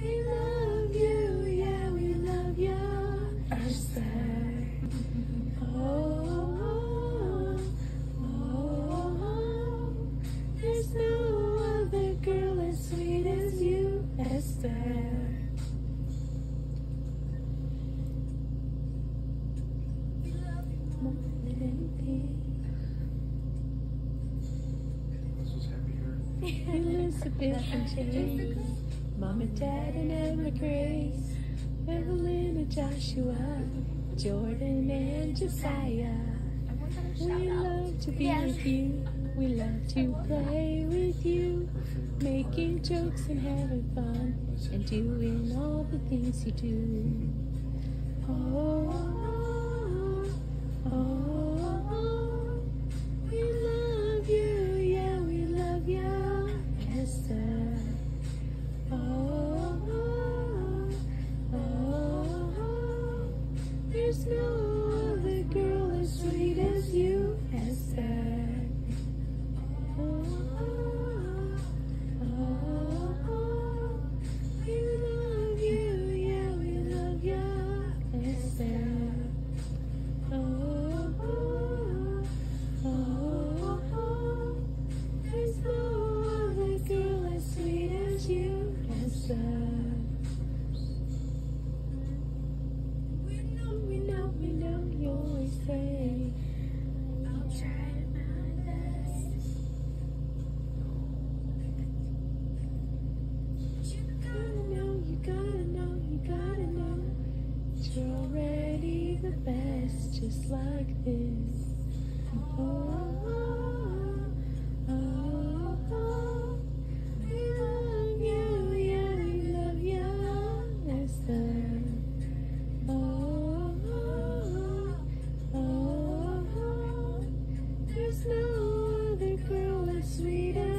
We love you, yeah, we love you, Esther. Oh, oh, oh, there's no other girl as sweet as you, Esther. More than anything. This was happy. Elizabeth and James, Mom and Dad and Emma Grace, Evelyn and Joshua, Jordan and Josiah. We love to be with you. We love to play with you, making jokes and having fun, and doing all the things you do. There's no other girl as sweet as you, Esther. Oh, oh, oh, we love you, yeah, we love you, Esther. Oh, oh, oh, oh, there's no other girl as sweet as you, Esther. The best, just like this. Oh, oh, oh, oh, we love you, yeah, we love you, Esther. Oh, oh, oh, oh, there's no other girl as sweet as